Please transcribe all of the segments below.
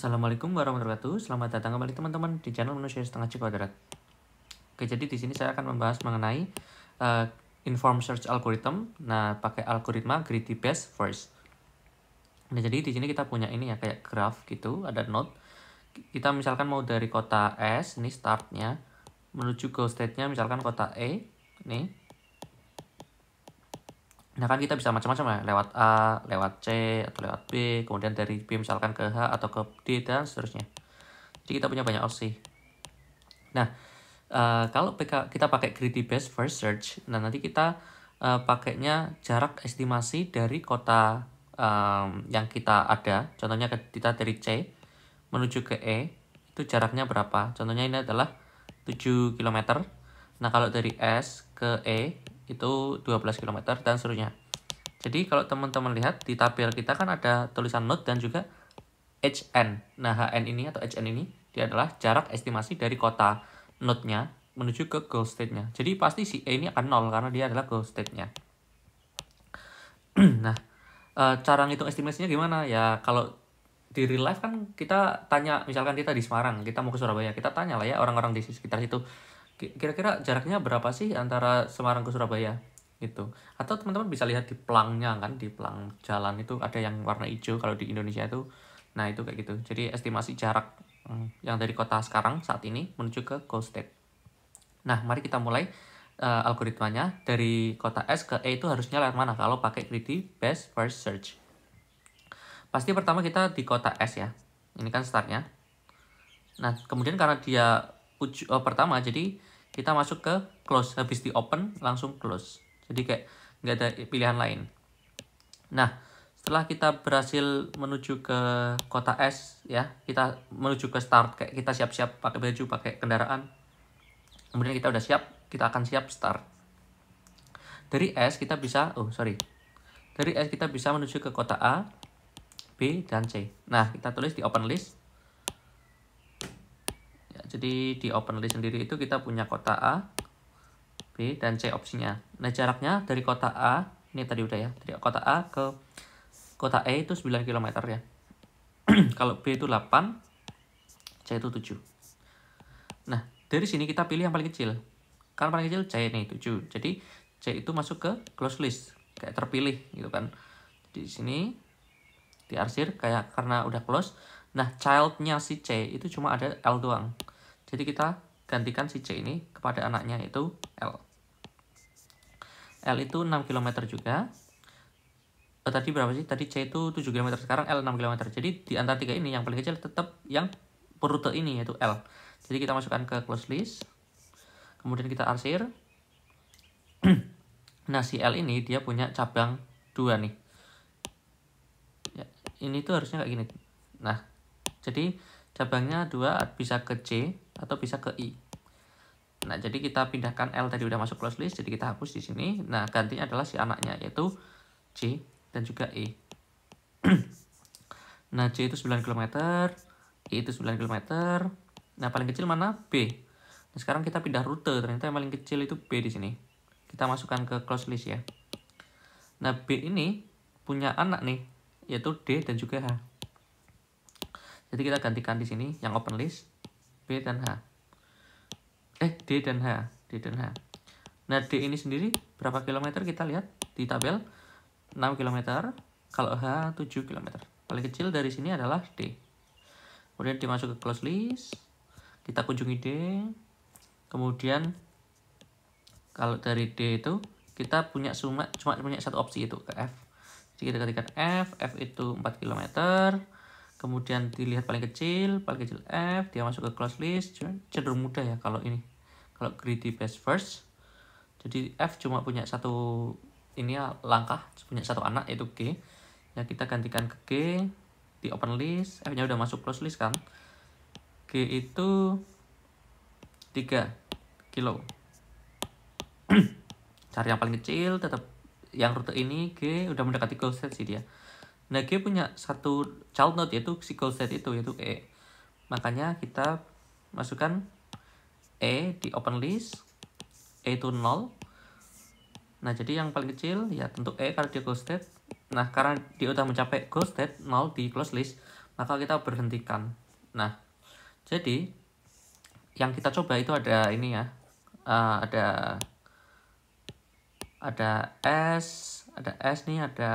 Assalamualaikum warahmatullahi wabarakatuh. Selamat datang kembali teman-teman di channel manusia setengah C. Oke, jadi di sini saya akan membahas mengenai uh, inform search algorithm. Nah, pakai algoritma greedy best first. Nah, jadi di sini kita punya ini ya kayak graph gitu, ada node. Kita misalkan mau dari kota S, ini startnya, menuju goal state-nya misalkan kota E, nih Nah kan kita bisa macam-macam ya, lewat A, lewat C, atau lewat B, kemudian dari B misalkan ke H atau ke D, dan seterusnya. Jadi kita punya banyak opsi. Nah, uh, kalau PK, kita pakai greedy best first search, nah nanti kita uh, pakainya jarak estimasi dari kota um, yang kita ada, contohnya kita dari C menuju ke E, itu jaraknya berapa? Contohnya ini adalah 7 km. Nah, kalau dari S ke E itu 12 km dan seterusnya. Jadi kalau teman-teman lihat di tabel kita kan ada tulisan node dan juga HN. Nah, HN ini atau HN ini dia adalah jarak estimasi dari kota node-nya menuju ke goal state-nya. Jadi pasti si E ini akan nol karena dia adalah goal state-nya. nah, e, cara ngitung estimasinya gimana? Ya kalau di real life kan kita tanya misalkan kita di Semarang, kita mau ke Surabaya, kita tanya lah ya orang-orang di sekitar situ kira-kira jaraknya berapa sih antara Semarang ke Surabaya? Gitu. Atau teman-teman bisa lihat di pelangnya kan di pelang jalan itu ada yang warna hijau kalau di Indonesia itu. Nah itu kayak gitu. Jadi estimasi jarak hmm, yang dari kota sekarang saat ini menuju ke goal state. Nah mari kita mulai uh, algoritmanya. Dari kota S ke E itu harusnya lewat mana? Kalau pakai greedy best first search. Pasti pertama kita di kota S ya. Ini kan startnya. Nah kemudian karena dia uh, pertama jadi kita masuk ke close. Habis di open langsung close. Jadi kayak nggak ada pilihan lain. Nah setelah kita berhasil menuju ke kota S ya kita menuju ke start. Kayak kita siap-siap pakai baju pakai kendaraan. Kemudian kita udah siap kita akan siap start. Dari S kita bisa oh sorry. Dari S kita bisa menuju ke kota A B dan C. Nah kita tulis di open list jadi di open list sendiri itu kita punya kota A, B, dan C opsinya. Nah jaraknya dari kota A, ini tadi udah ya, dari kota A ke kota E itu 9 km ya. Kalau B itu 8, C itu 7. Nah dari sini kita pilih yang paling kecil. Kan paling kecil C nih 7. Jadi C itu masuk ke close list, kayak terpilih gitu kan. Di sini diarsir kayak karena udah close. Nah, childnya si C itu cuma ada L doang. Jadi kita gantikan si C ini kepada anaknya yaitu L. L itu 6 km juga. Oh, tadi berapa sih? Tadi C itu 7 km, sekarang L 6 km. Jadi di antara tiga ini yang paling kecil tetap yang rute ini yaitu L. Jadi kita masukkan ke close list. Kemudian kita arsir. nah, si L ini dia punya cabang dua nih. Ya, ini tuh harusnya kayak gini. Nah, jadi cabangnya dua bisa ke C atau bisa ke I. Nah, jadi kita pindahkan L tadi udah masuk close list, jadi kita hapus di sini. Nah, gantinya adalah si anaknya, yaitu C dan juga E. nah, C itu 9 km, E itu 9 km. Nah, paling kecil mana? B. Nah, sekarang kita pindah rute, ternyata yang paling kecil itu B di sini. Kita masukkan ke close list ya. Nah, B ini punya anak nih, yaitu D dan juga H. Jadi kita gantikan di sini yang open list B dan H. Eh, D dan H. D dan H. Nah, D ini sendiri berapa kilometer kita lihat di tabel? 6 km. Kalau H 7 km. Paling kecil dari sini adalah D. Kemudian dimasuk ke close list. Kita kunjungi D. Kemudian kalau dari D itu kita punya cuma cuma punya satu opsi itu ke F. Jadi kita ketikkan F, F itu 4 km kemudian dilihat paling kecil paling kecil F dia masuk ke close list cenderung mudah ya kalau ini. Kalau greedy best first. Jadi F cuma punya satu ini ya langkah punya satu anak yaitu G. Ya kita gantikan ke G di open list. F nya udah masuk close list kan? G itu 3 kilo. Cari yang paling kecil tetap yang rute ini G udah mendekati goal set sih dia Nah, G punya satu child node yaitu si goal set itu yaitu E. Makanya kita masukkan E di open list. E itu 0. Nah, jadi yang paling kecil ya tentu E karena dia goal state. Nah, karena dia udah mencapai goal state 0 di close list, maka kita berhentikan nah jadi yang kita coba itu ada ini ya uh, ada ada S ada S nih ada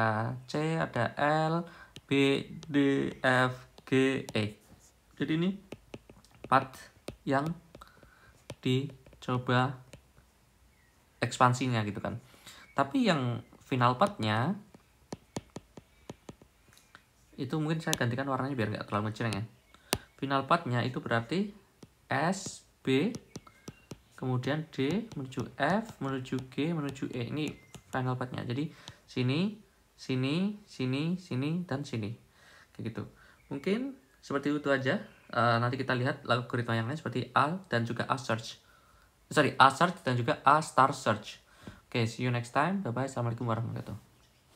C ada L B D F G E. Jadi ini part yang dicoba ekspansinya gitu kan. Tapi yang final partnya itu mungkin saya gantikan warnanya biar nggak terlalu ngejreng ya. Final partnya itu berarti S B kemudian D menuju F menuju G menuju E. Ini final partnya. Jadi sini sini sini sini dan sini. Kayak gitu. Mungkin seperti itu aja. Uh, nanti kita lihat algoritma yang lain seperti A dan juga A search. Sorry A search dan juga A star search. Oke okay, see you next time. Bye bye assalamualaikum warahmatullahi wabarakatuh